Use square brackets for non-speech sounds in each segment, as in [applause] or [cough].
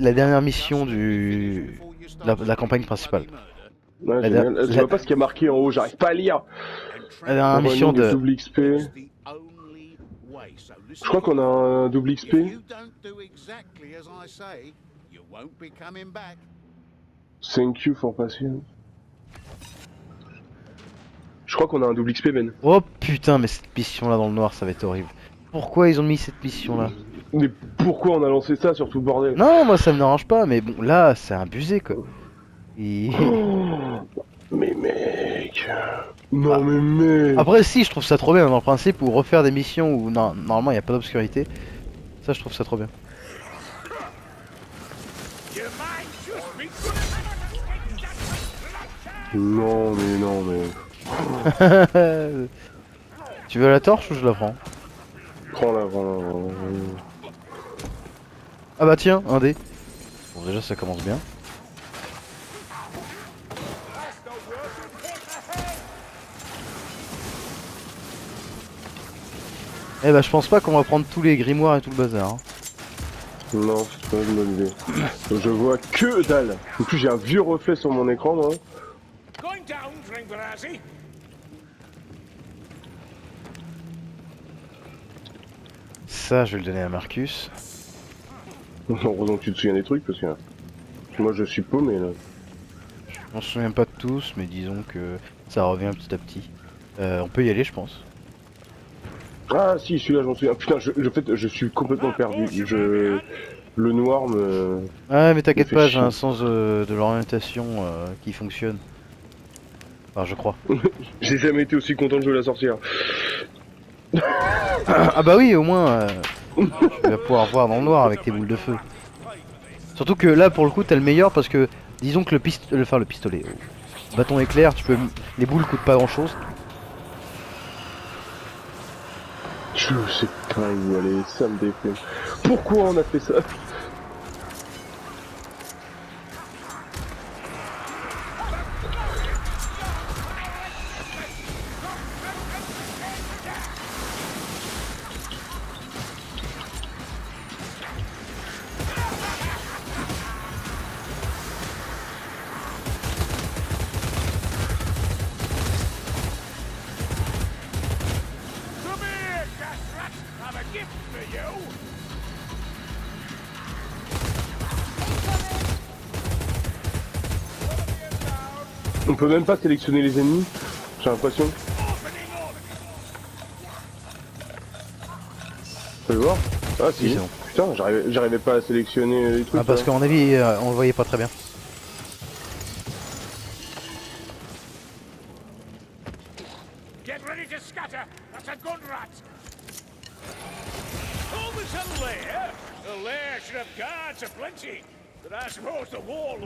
la dernière mission du de la, campagne principale. Ouais, La- Je vois pas ce qui est marqué en haut, j'arrive pas à lire. La dernière mission de double XP. Je crois qu'on a un double XP. Thank you for patience. Je crois qu'on a un double XP, Ben. Oh putain, mais cette mission là dans le noir, ça va être horrible. Pourquoi ils ont mis cette mission là Mais pourquoi on a lancé ça, surtout, bordel? Non, moi ça me dérange pas, mais bon, là c'est abusé quoi. Et- Oh, Mais mec Non Ah. mais mec Après, si, je trouve ça trop bien dans le principe où refaire des missions où non, normalement il n'y a pas d'obscurité. Ça, je trouve ça trop bien. Non mais non mais... [laughs] tu veux la torche ou je la prends? Prends-la, prends-la. Ah bah tiens, un dé. Bon, déjà ça commence bien. Eh bah je pense pas qu'on va prendre tous les grimoires et tout le bazar. hein. Non, c'est pas une bonne idée. Je vois que dalle En plus j'ai un vieux reflet sur mon écran, moi. Going down, Dringlerasi. Ça, je vais le donner à Marcus. [laughs] Heureusement que tu te souviens des trucs, parce que... Moi je suis paumé, là. On se souvient pas de tous, mais disons que ça revient petit à petit. Euh, on peut y aller, je pense. Ah si, celui-là j'en souviens. Putain, je, je, fait, je suis complètement perdu. Je... Le noir me... Ouais, mais t'inquiète pas, j'ai un sens euh, de l'orientation euh, qui fonctionne. Enfin, je crois. [laughs] J'ai jamais été aussi content de jouer la sorcière. ah bah oui, au moins, euh, tu vas pouvoir voir dans le noir avec tes boules de feu. Surtout que là, pour le coup, t'as le meilleur parce que, disons que le pistolet, enfin le pistolet, bâton éclair, tu peux, les boules coûtent pas grand chose. Sais ça me. Pourquoi on a fait ça? Peut même pas sélectionner les ennemis J'ai l'impression. Peux le voir Ah si. bon. Putain, j'arrivais pas à sélectionner les trucs. Ah, parce là. qu'à mon avis, euh, on le voyait pas très bien.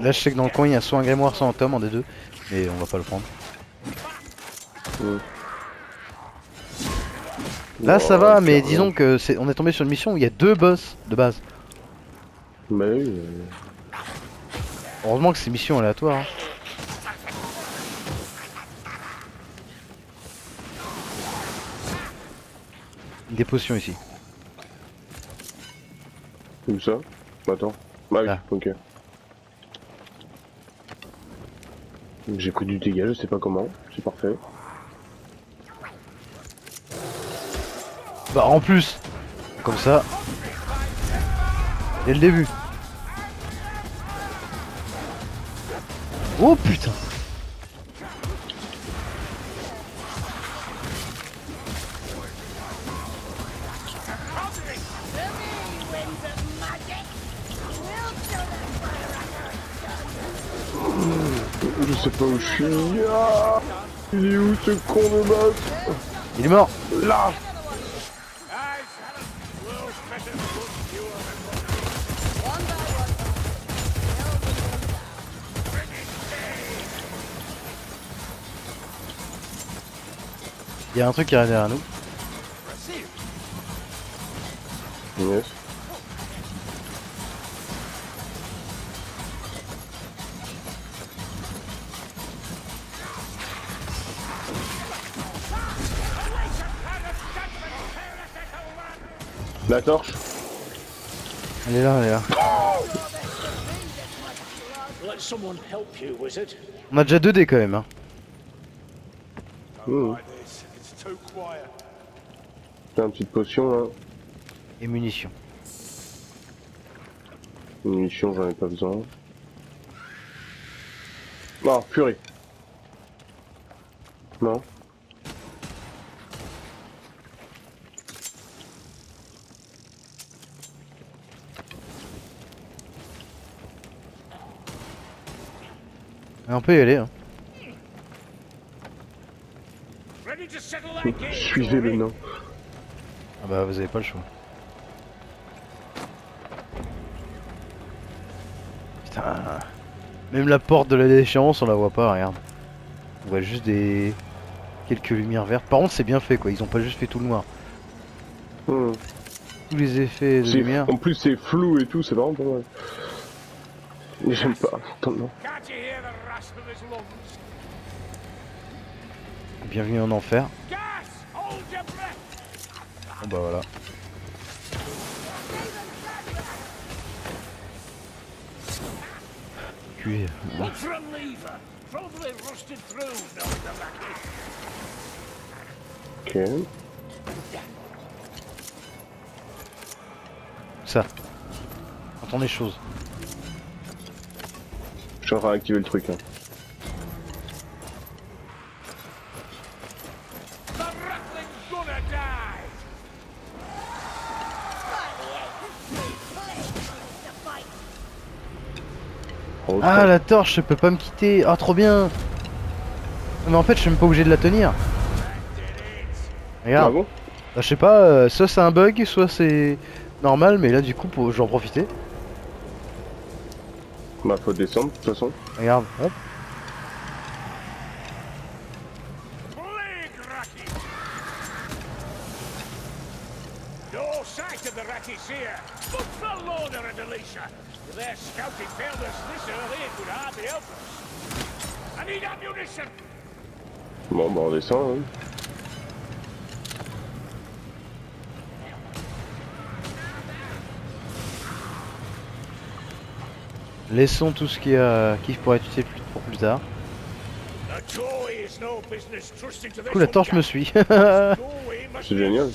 Là, je sais que dans le coin, il y a soit un grimoire, soit un tome, un des deux, mais on va pas le prendre. Ouais. Là, ça va, mais disons que c'est, on est tombé sur une mission où il y a deux boss de base. Bah oui. euh, Heureusement que c'est mission aléatoire. hein. Des potions ici. Où ça? Bah, Attends. Bah oui, Là. ok. J'ai pris du dégât, je sais pas comment. C'est parfait. Bah en plus, comme ça, dès le début. Oh putain Il est où ce con de boss Il est mort Là. Il y a un truc qui arrive derrière nous. Yes. La torche Elle est là, elle est là. let someone help you, wizard. On a déjà 2 dés quand même. Hein. Mmh. Une petite potion là. Et munitions. Munitions, j'en ai pas besoin. Non, purée. Non. On peut y aller. Hein. Suivez le nain. Ah bah vous avez pas le choix. Putain. Même la porte de la déchéance on la voit pas, regarde. On voit juste des... Quelques lumières vertes. Par contre c'est bien fait quoi, ils ont pas juste fait tout le noir. Mmh. Tous les effets de lumière. En plus, c'est flou et tout, c'est vraiment pas mal. Mais j'aime pas. Attends, non. Bienvenue en enfer. Bon bah voilà. Cuir. Racket. Ok. Ça. Entends les choses. Je suis en train d'activer le truc. Hein. Ah la torche, je peux pas me quitter. Ah trop bien. Mais en fait je suis même pas obligé de la tenir. ah Regarde. bon Bah, je sais pas, euh, soit c'est un bug, soit c'est normal, mais là du coup pour- je vais en profiter. Bah, faut descendre, de toute façon. Regarde, hop. Bon, bah, on descend. Hein. Laissons tout ce qui, a, qui pourrait être utile plus- pour plus tard. Du coup la torche me suit. [laughs] C'est génial.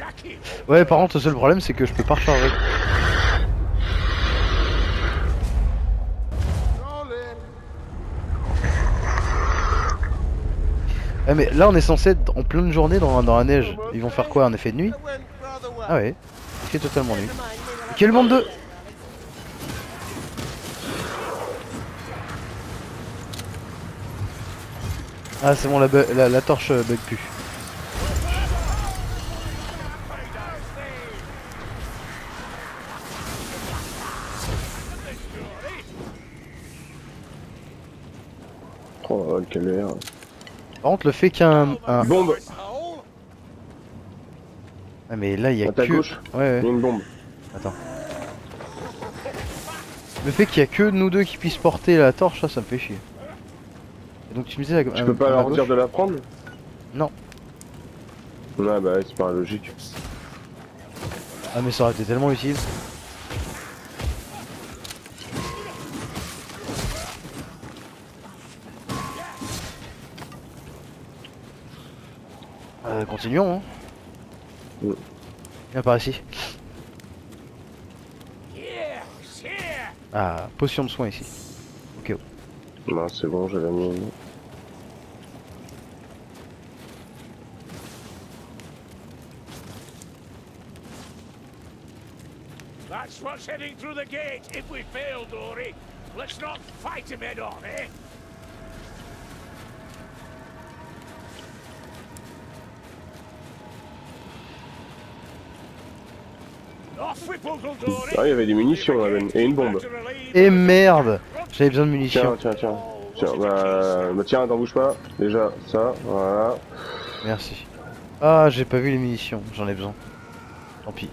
Ouais par contre le seul problème c'est que je peux pas recharger. Ah mais là on est censé être en pleine journée dans, dans la neige. Ils vont faire quoi Un effet de nuit? Ah ouais, il fait totalement nuit. Quel monde de... Ah c'est bon la, la, la torche euh, bug plus. Oh, le calvaire. Par contre le fait qu'il y a un... Bombe Ah mais là il y a À que... gauche. Ouais ouais. Il y a une bombe. Attends. Le fait qu'il y a que nous deux qui puissent porter la torche, ça, ça me fait chier. Et donc tu me disais... Tu peux pas leur dire de la prendre? Non. Ouais, bah, ouais, c'est pas logique. Ah mais ça aurait été tellement utile. Euh, continuons. Hein. Viens par ici. Ah, potion de soin ici. Non, c'est bon, j'avais mis une. That's what's heading through the gate. If we fail, Dory, let's not fight him head on, eh? Ah, il y avait des munitions là. Et une bombe. Et merde J'avais besoin de munitions. Tiens, tiens, tiens. Tiens, bah, bah tiens, t'en bouge pas. Déjà, ça, voilà. Merci. Ah, j'ai pas vu les munitions, j'en ai besoin. Tant pis.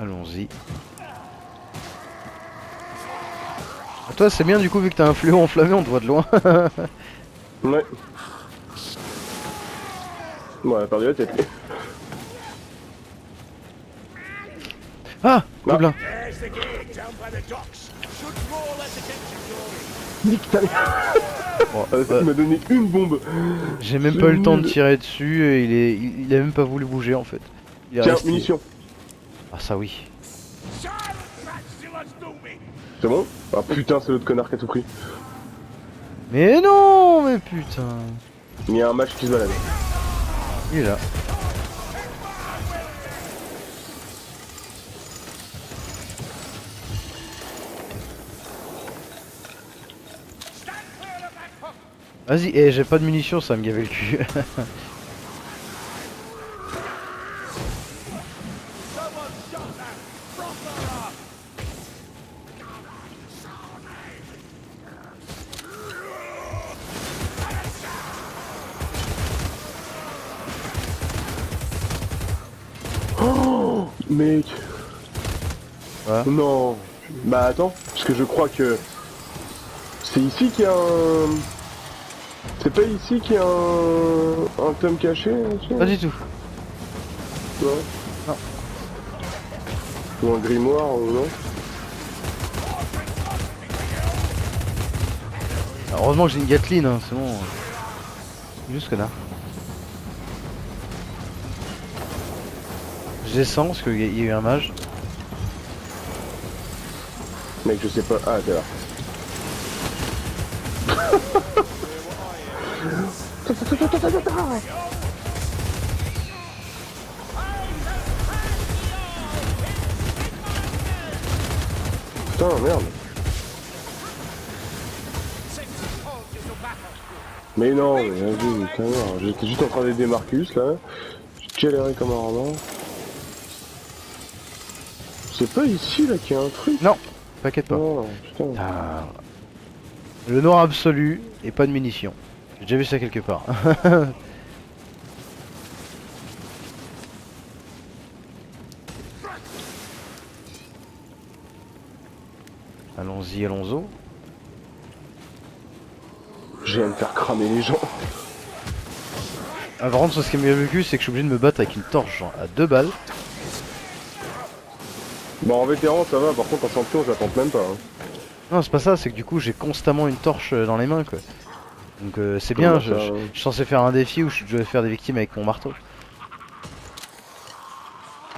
Allons-y. Toi, c'est bien du coup, vu que t'as un fléau enflammé, on te voit de loin. [laughs] Ouais. Bon, elle a perdu la tête. ah Ah. Gobelin. Nique ta mère. Bon, Euh, Il m'a donné une bombe. J'ai même pas eu le temps de tirer dessus et il, est, il, il a même pas voulu bouger en fait. Il Tiens, resté- munitions. Ah ça oui. C'est bon Ah putain, c'est l'autre connard qui a tout pris. Mais non mais putain Il y a un match qui se balade. Il est là. Vas-y, eh, j'ai pas de munitions, ça va me gaver le cul. [laughs] Mec. Quoi Non. Bah attends, parce que je crois que c'est ici qu'il y a un. C'est pas ici qu'il y a un, un tome caché sais pas du tout. Non. Non. Ou un grimoire ou non Heureusement que j'ai une Gatling, hein, c'est bon. Juste connard. Je descends parce qu'il y, a- eu un mage. Mec, je sais pas. Ah, t'es là. Putain, merde. Mais non, mais. J'étais juste en train d'aider Marcus là. J'ai galéré comme un renard. C'est pas ici là qu'il y a un truc Non, t'inquiète pas. Putain. Ah. Le noir absolu et pas de munitions. J'ai déjà vu ça quelque part. [laughs] Allons-y, allons-y. Je viens de faire cramer les gens. Ah, par contre, ce qui m'a vécu, c'est que je suis obligé de me battre avec une torche genre, à deux balles. Bon, en vétéran, ça va, par contre, en champion, j'attends même pas. hein. Non, c'est pas ça, c'est que du coup, j'ai constamment une torche euh, dans les mains, quoi. Donc euh, c'est bien, Comment je, je- je suis censé faire un défi où je dois faire des victimes avec mon marteau.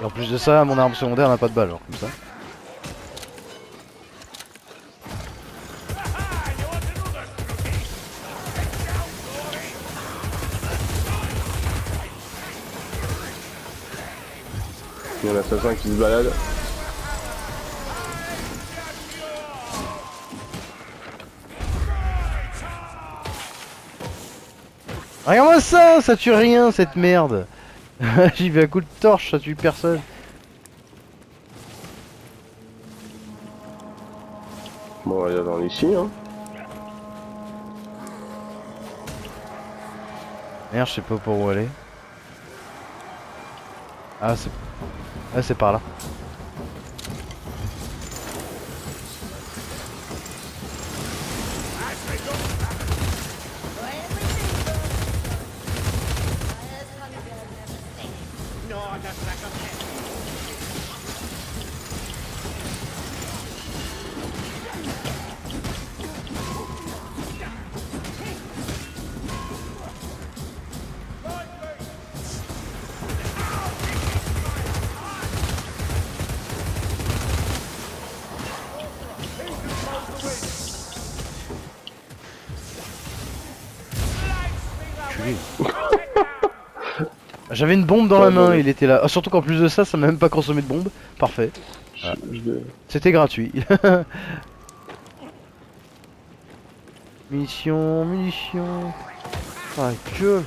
Et en plus de ça, mon arme secondaire n'a pas de balle, genre comme ça. Il y a un assassin qui se balade. Regarde-moi ça, ça tue rien cette merde. [laughs] J'y vais à coup de torche, ça tue personne. Bon, on va aller dans ici, hein. Merde, je sais pas pour où aller. Ah, c'est. Ah, c'est par là. J'avais une bombe dans la main, ouais. il était là. Ah, surtout qu'en plus de ça, ça m'a même pas consommé de bombe. Parfait. Vais- C'était gratuit. [laughs] munitions, munitions. Ah, que.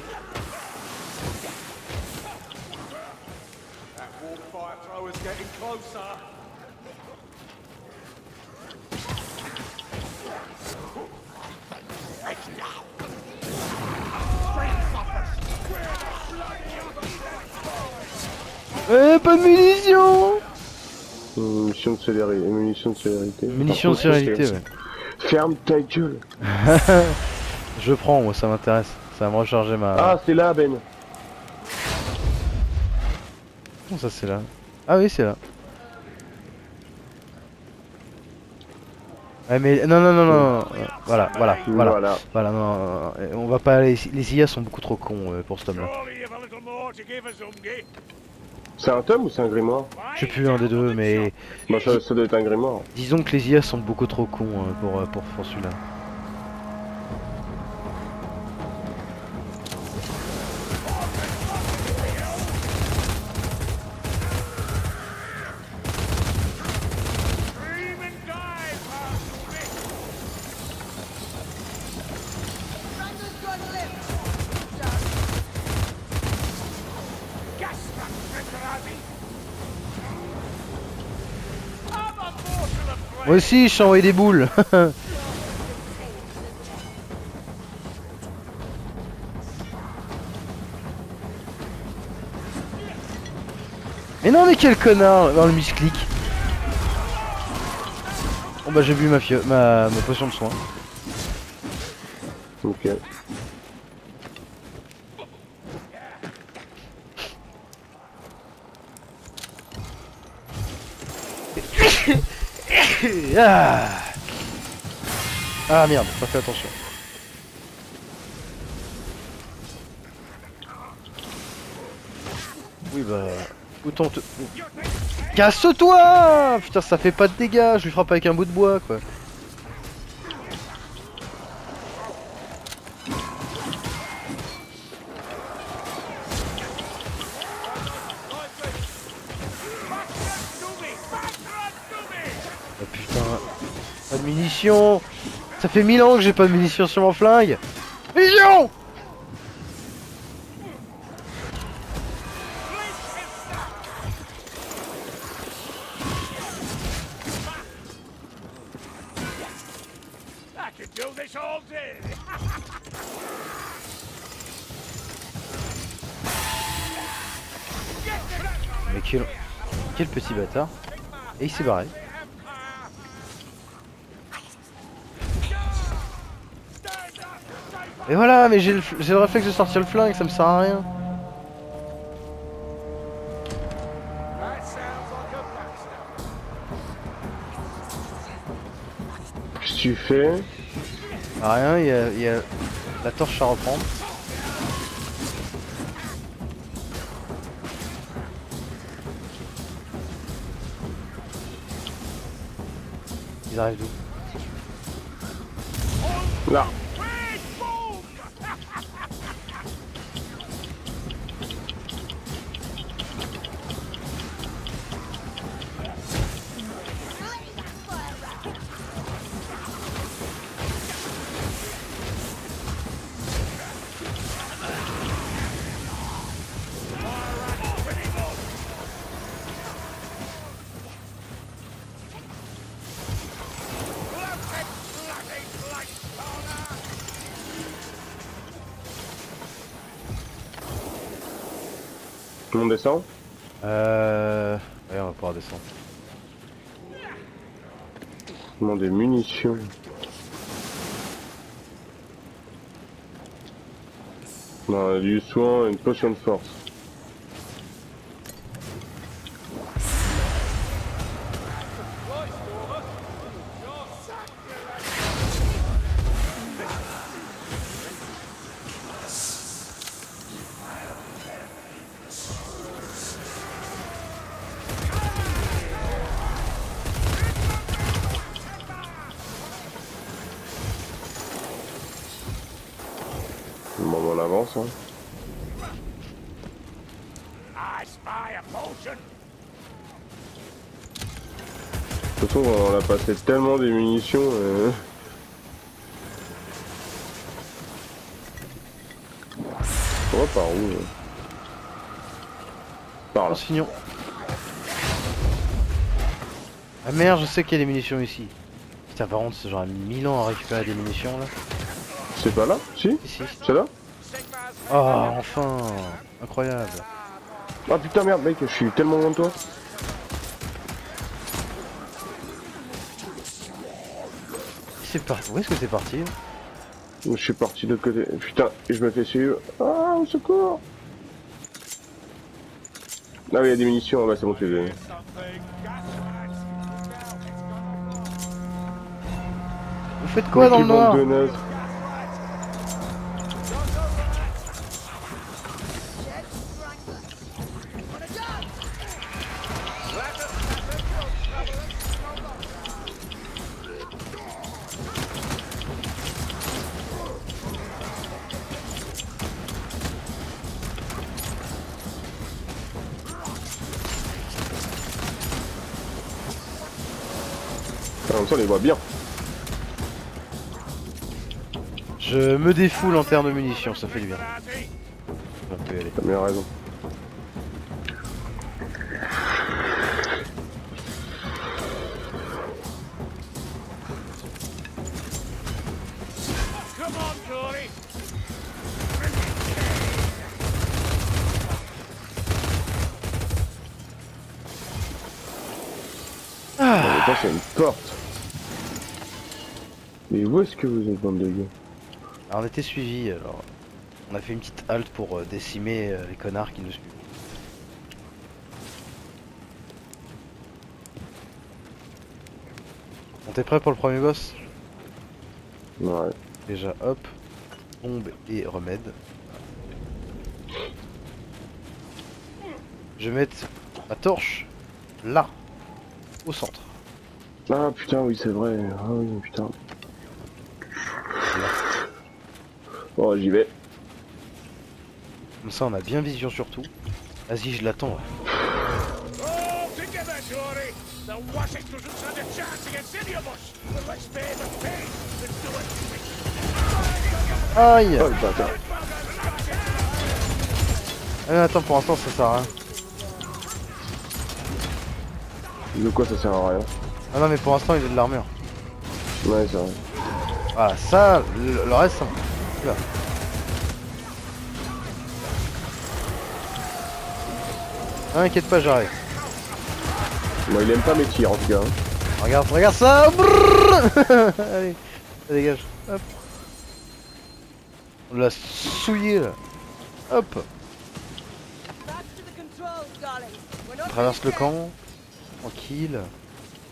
Eh, pas de munitions Munitions de célérité. Munitions de célérité. Munitions de célérité, ouais. Ferme ta gueule. [laughs] Je prends, moi ça m'intéresse. Ça va me recharger ma. Ah, c'est là, Ben. Comment ça c'est là? Ah oui c'est là. Ouais mais non non non non, non. Voilà voilà voilà Voilà. voilà non, non, non, on va pas aller les IA sont beaucoup trop cons euh, pour ce tome là. C'est un tome ou c'est un grimoire Je sais plus un des deux mais Bah, ça, ça doit être un grimoire. disons que les IA sont beaucoup trop cons euh, pour, euh, pour, pour celui-là. Aussi je envoyé des boules [laughs] Mais non mais quel connard dans le misclic Bon bah j'ai bu ma, ma, ma potion de soin. Ok. Ah, ah merde, pas fait attention. Oui bah... Autant te... Casse-toi Putain ça fait pas de dégâts, je lui frappe avec un bout de bois quoi. Ça fait mille ans que j'ai pas de munitions sur mon flingue. Munitions Mais quel... quel petit bâtard. Et il s'est barré. Et voilà, mais j'ai le, le réflexe de sortir le flingue, ça me sert à rien. Qu'est-ce que tu fais? Ah, rien, il y a, y a la torche à reprendre. Ils arrivent d'où? Là. On descend Euh... Ouais, on va pouvoir descendre. Demande des munitions. Non, du soin et une potion de force. Passé tellement des munitions. euh. Par où là Par là. Ah merde, je sais qu'il y a des munitions ici. Putain, par contre, j'aurais 1000 ans à récupérer des munitions là. C'est pas là Si Ici. C'est là Oh, enfin Incroyable. Ah putain, merde, mec, je suis tellement loin de toi. C'est c'est parti Où est-ce que c'est parti? Je suis parti de l'autre côté. Putain, et je me fais suivre. Ah, au secours Ah oui, il y a des munitions, bah c'est bon, tu les. Vous faites quoi dans le noir temps, on les voit bien. Je me défoule en termes de munitions, ça fait du bien. On peut y aller. T'as bien raison. Ah. C'est une porte. Mais où est-ce que vous êtes, bande de gars Alors on était suivis, alors on a fait une petite halte pour euh, décimer euh, les connards qui nous suivent. On t'es prêt pour le premier boss? Ouais. Déjà hop, bombe et remède. Je vais mettre ma torche là, au centre. Ah putain, oui, c'est vrai. Ah oui, putain. Bon, j'y vais. Comme ça on a bien vision sur tout. Vas-y je l'attends. Do it. Aïe Oh. Ah, Attends pour l'instant ça sert à rien. De quoi ça sert à rien? Ah non mais pour l'instant il a de l'armure. Ouais, c'est vrai. Voilà ça, le, le reste ça... Ah, Inquiète pas j'arrive. Bon, il aime pas mes tirs en tout cas. hein. Regarde, regarde ça [laughs] Allez, ça dégage. Hop. On l'a souillé là. Hop. On traverse le camp. Tranquille.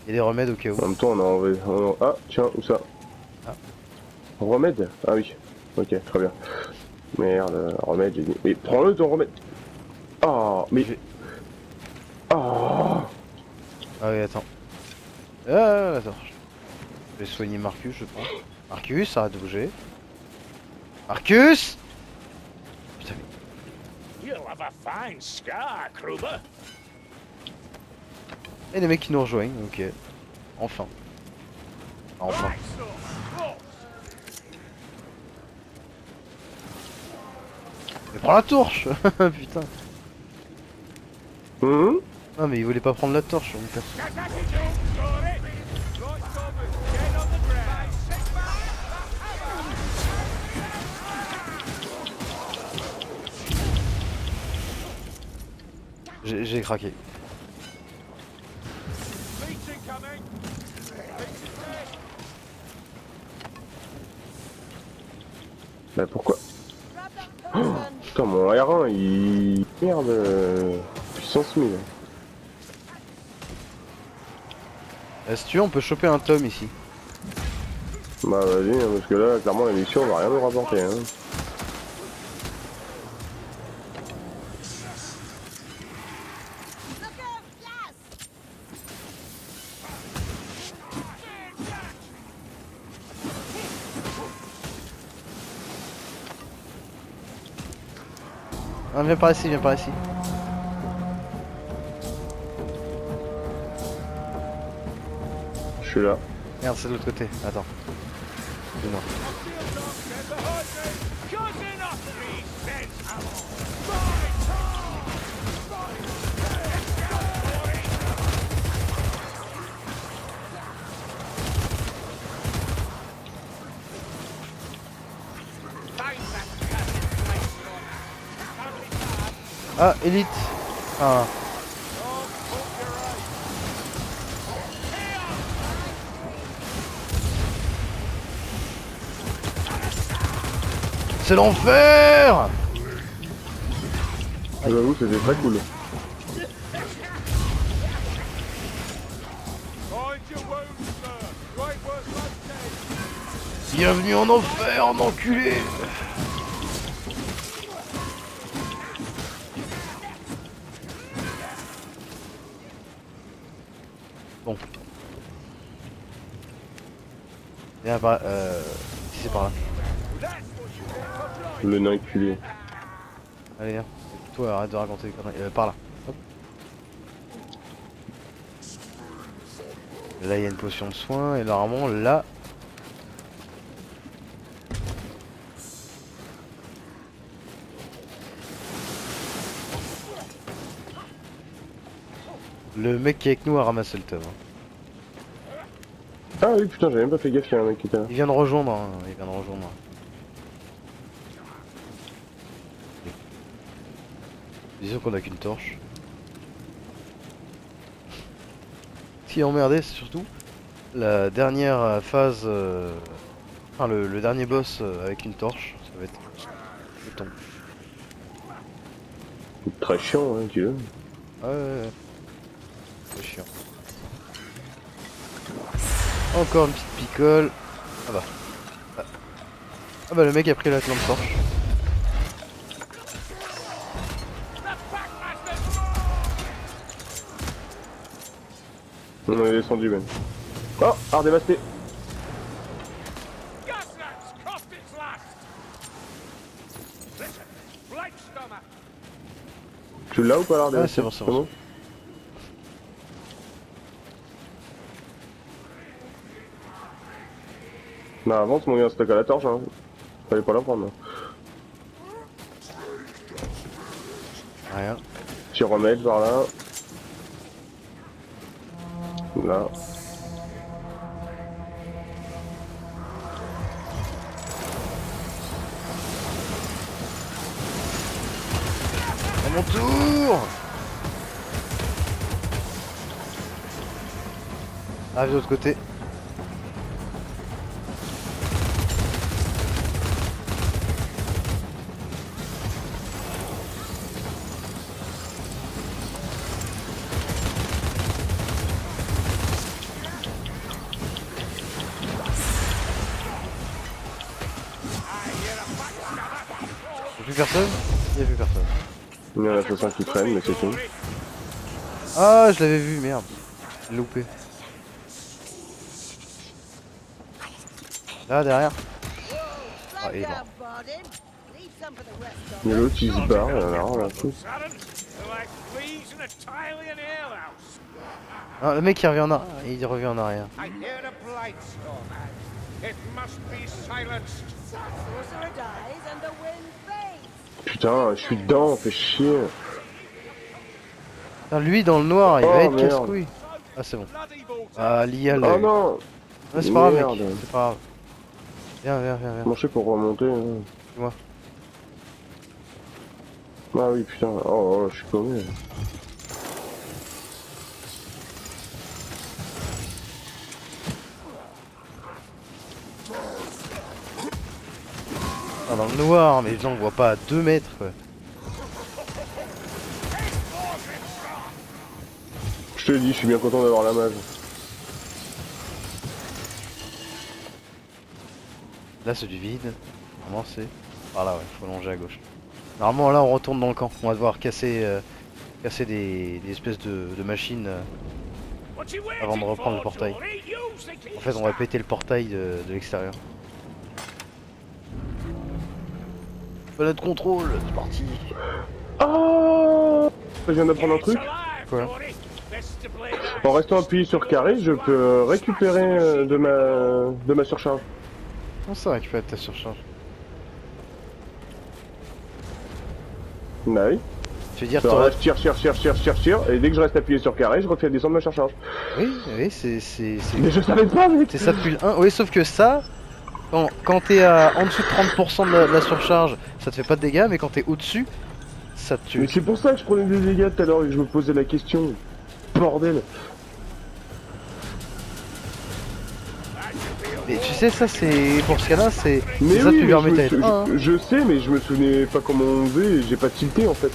Il y a des remèdes au cas où. En même temps, on a enlevé. Ah, tiens, où ça Ah. Remède Ah oui. Ok, très bien. Merde, euh, remède, j'ai dit. Mais prends-le ton remède. Ah, mais. J'ai- Ah Ah oui, attends. Ah, la torche. Je vais soigner Marcus, je pense. Marcus, arrête de bouger. Marcus Putain, mais... You'll have a fine scar, Kruber. Et les mecs qui nous rejoignent, ok. Enfin. Enfin. Mais prends la torche [laughs] Putain. Hum Non mais il voulait pas prendre la torche, mon perso. J'ai craqué. Bah pourquoi. Putain, mon R1, il. Merde. euh, Puissance 1000. Euh, si tu veux, on peut choper un tome ici? Bah vas-y, hein, parce que là, clairement, la mission va rien nous rapporter. Hein. Viens par ici, viens par ici. Je suis là. Merde, c'est de l'autre côté. Attends. Excuse-moi. Ah, élite. Ah. C'est l'enfer ah, J'avoue, c'était très cool. Bienvenue en enfer, en enculé Viens par euh... Si c'est par là. Le nain culé. Allez viens. Toi arrête de raconter des conneries. Euh, par là. Hop. Là il y a une potion de soin et normalement là. Le mec qui est avec nous a ramassé le tome. hein. Ah oui, putain, j'avais même pas fait gaffe qu'il y a un mec qui était là. Il vient de rejoindre, hein, il vient de rejoindre. Disons qu'on a qu'une torche. Ce qui est emmerdé, c'est surtout la dernière euh, phase, euh, enfin le, le dernier boss euh, avec une torche, ça va être temps. Très chiant, hein, Dieu. Ouais, ouais, ouais. C'est chiant. Encore une petite picole. Ah bah. Ah, Ah bah le mec a pris la lampe torche. On est descendu même. Oh, art dévasté. Tu l'as ou pas l'art Ah, dévasté c'est bon, c'est bon, Bah avance mon gars, stock à la torche hein. Fallait pas la prendre. Rien. Petit remède par là. Là. À mon tour Ah, de l'autre côté. Qui mais c'est tout. Ah, je l'avais vu, merde. J'ai Loupé. Là, derrière. Ah, il est Slow mort. down, Bardin. Leave some for the rest of Il y a l'autre qui se barre, là, là, là. tout. Ah, le mec il revient en arrière. Il revient en arrière. I hear a Blightstorm. It must be silenced. Sorcerer dies and the wind. Putain, je suis dedans, fait chier. Putain, lui dans le noir, il Oh, va être casse-couille. Ah, c'est bon. Ah, l'IA l'a Oh eu. non Ouais, c'est pas grave, mec. C'est pas grave. Viens, viens, viens, viens. Comment je fais pour remonter hein Dis-moi. Ah oui, putain. Oh, oh je suis paumé. Dans le noir, mais les on voit pas à 2 mètres quoi. Je te dis, je suis bien content d'avoir la mage. Là, c'est du vide. Normalement, c'est. Par là, ouais, faut longer à gauche. Normalement, là, on retourne dans le camp. On va devoir casser, euh, casser des, des espèces de, de machines. euh. Avant de reprendre le portail. En fait, on va péter le portail de, de l'extérieur. De contrôle, c'est parti. Oh Je viens d'apprendre un truc. Quoi En restant appuyé sur carré, je peux récupérer euh, de ma de ma surcharge. Comment ça récupérer ta surcharge? Bah oui. Tu veux dire Alors t'aurais- là, je tire, tire, tire, tire, tire, tire, et dès que je reste appuyé sur carré, je refais descendre ma surcharge. Oui, oui, c'est Mais je savais pas, mec c'est ça depuis le 1. Oui, sauf que ça, quand, quand t'es à en dessous de 30% de la, de la surcharge, ça te fait pas de dégâts, mais quand t'es au-dessus, ça te Mais tue. c'est pour ça que je prenais des dégâts tout à l'heure et que je me posais la question. Bordel Mais tu sais, ça c'est. Pour ce cas-là, c'est. Mais C'est ça oui, tu mais lui je, me je, je sais, mais je me souvenais pas comment on faisait, et j'ai pas tilté en fait.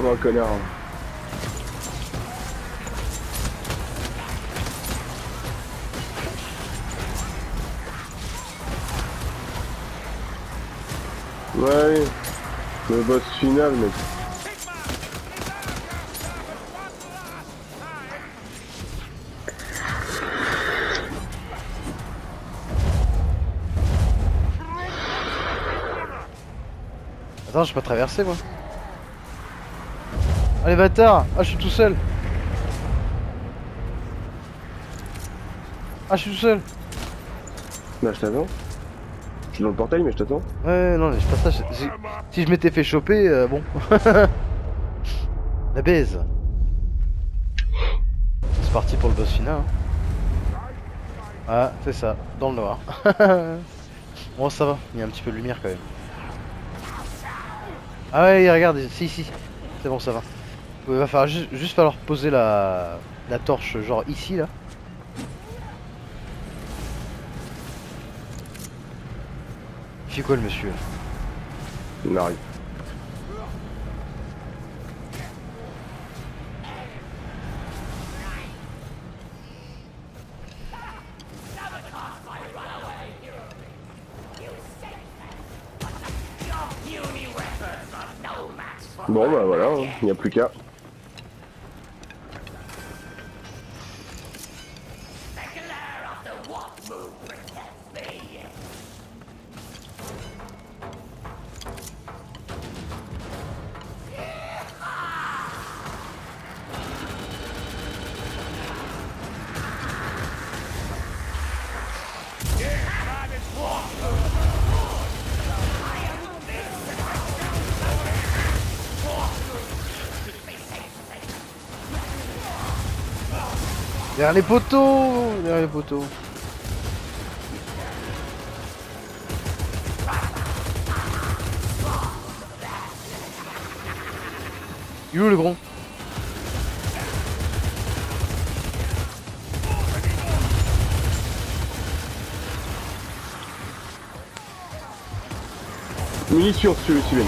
Vraiment un connard. hein. Ouais, le boss final, mec. Attends, je peux traverser moi. Allez, bâtard Ah, je suis tout seul Ah, je suis tout seul Là, je t'attends. Je suis dans le portail, mais je t'attends. Ouais, non, mais je pas ça. je- Si je m'étais fait choper, euh, bon. [laughs] La baise. C'est parti pour le boss final. hein. Ah, c'est ça, dans le noir. [laughs] bon, ça va, il y a un petit peu de lumière quand même. Ah ouais, regarde, si, si. C'est bon, ça va. Il va falloir ju- juste falloir poser la, la torche, genre ici, là. Il fait quoi le monsieur Il arrive. Bon bah voilà, il n'y a plus qu'à. Derrière les poteaux Derrière les poteaux. Il est où le gros? Munitions Steven.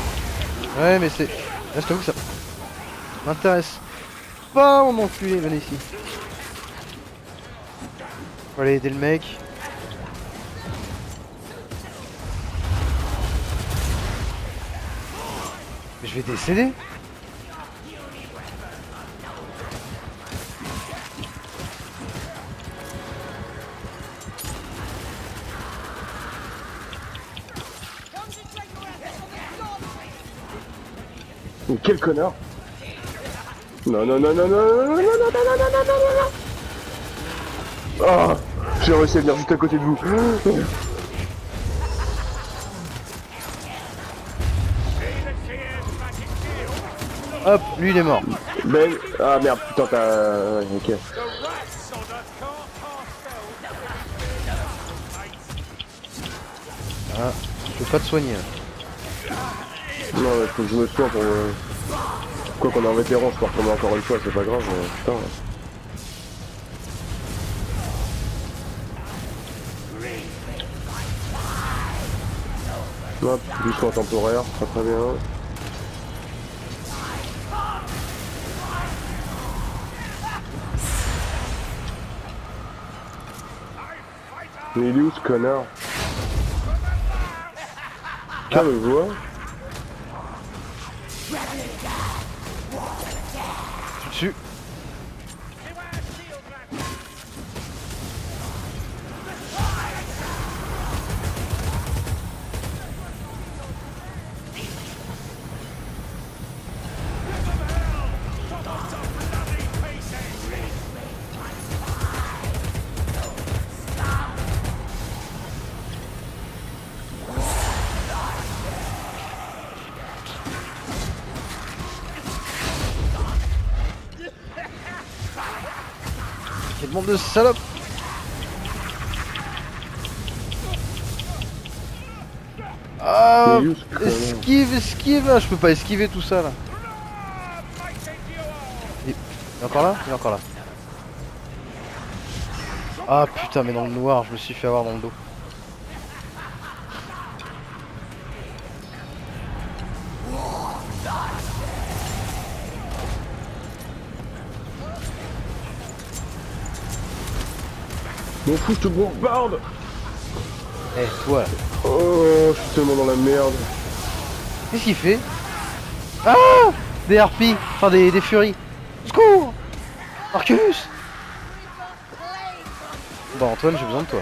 Ouais mais c'est... Là je t'avoue que ça m'intéresse pas mon enculé, venez ici. Faut aller aider le mec. Je vais décéder quel connard Non, non, non, non, non, non, non, non, non, non, non, non, non, non, non, Ah J'ai réussi à venir juste à côté de vous. Hop, lui il est mort. Ben... Ah merde, putain, t'as... ouais, Ok. Ah, je peux pas te soigner. là. Non, mais faut que je me soigne pour... euh, Quoi qu'on est en vétéran, je peux retomber encore une fois, c'est pas grave, mais putain... Hop, doucement temporaire, très très bien. Mais il est où ce connard [laughs] Calme-toi. De salopes Ah Esquive, esquive ah, Je peux pas esquiver tout ça là. Il est encore là? Il est encore là. Ah putain, mais dans le noir, je me suis fait avoir dans le dos. Fous, je te bombarde Eh, toi. Oh, je suis tellement dans la merde. Qu'est-ce qu'il fait? Ah Des harpies Enfin, des, des furies Secours Marcus Bon, Antoine, j'ai besoin de toi.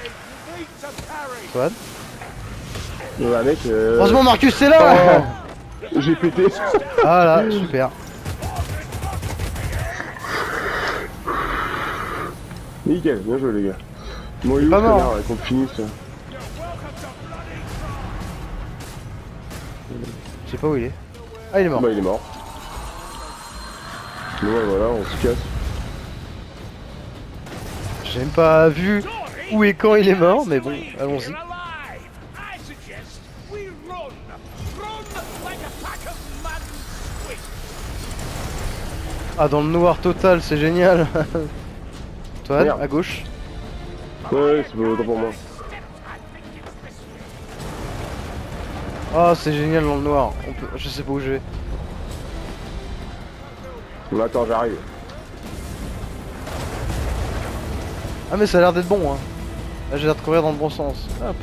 Antoine? Ouais, mec, euh... Heureusement, Marcus, c'est là [laughs] J'ai pété. Ah là, super. Nickel, bien joué les gars. Bon, il est où là, qu'on finisse là Je sais pas où il est. Ah, il est mort. Bah, il est mort. Bon, ouais, voilà, on se casse. J'ai même pas vu où et quand il est mort, mais bon, allons-y. Ah, dans le noir total, c'est génial. [laughs] Antoine, Merde. à gauche. Ouais, c'est pas autant pour moi. Ah, c'est génial dans le noir. On peut... Je sais pas où je vais. Bon, attends, j'arrive. Ah, mais ça a l'air d'être bon, hein. Là, j'ai l'air de courir dans le bon sens. Hop.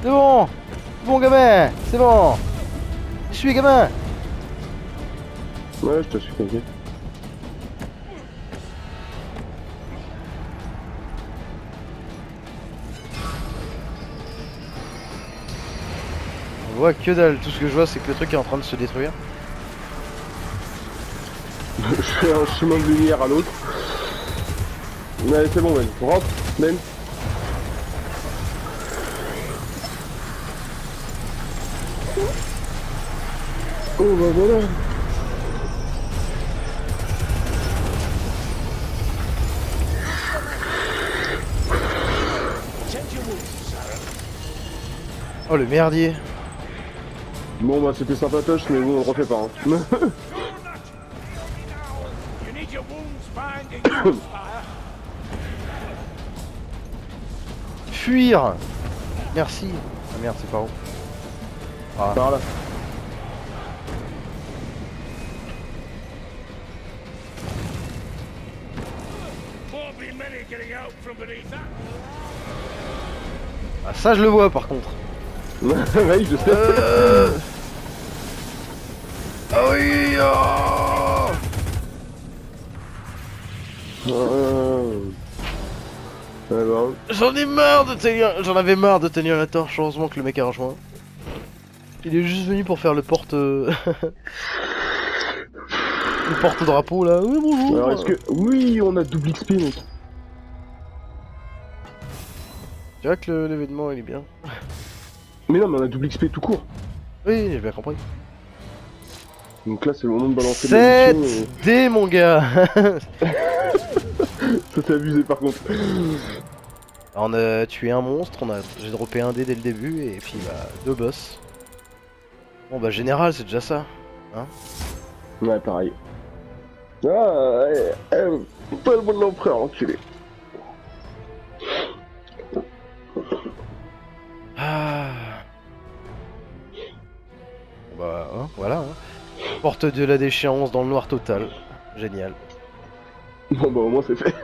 C'est bon C'est bon, gamin C'est bon suis gamin Ouais, je te suis, t'inquiète. On voit que dalle. Tout ce que je vois, c'est que le truc est en train de se détruire. [laughs] je fais un chemin de lumière à l'autre. Allez, c'est bon, Ben. On rentre, Ben. Oh, bah voilà. Oh, le merdier Bon, bah, c'était sympatoche, mais bon, on le refait pas. Hein. [laughs] Fuir Merci Ah merde, c'est par où Ah, Par là. Ah, ça, je le vois par contre. oui, [laughs] je sais. Euh... Ah oui oh bah, J'en ai marre de tenir... J'en avais marre de tenir la torche, heureusement que le mec a rejoint. Il est juste venu pour faire le porte... euh, [laughs] le porte-drapeau là. Oui, bonjour Alors, est-ce que... Oui, on a double XP, mec. Tu vois que l'événement il est bien. Mais non, mais on a double XP tout court. Oui, j'ai bien compris. Donc là, c'est le moment de balancer 7 de munitions, D mon gars [laughs] Ça, c'est abusé, par contre. On a tué un monstre, on a... j'ai droppé un dé dès le début et puis bah deux boss. Bon bah général c'est déjà ça. Ouais, pareil. Ah, ouais, pas le bon de l'empereur, enculé. Ah. Bah hein, voilà. hein. Porte de la déchéance dans le noir total. Génial. [laughs] Bon, bah, au moins, c'est fait.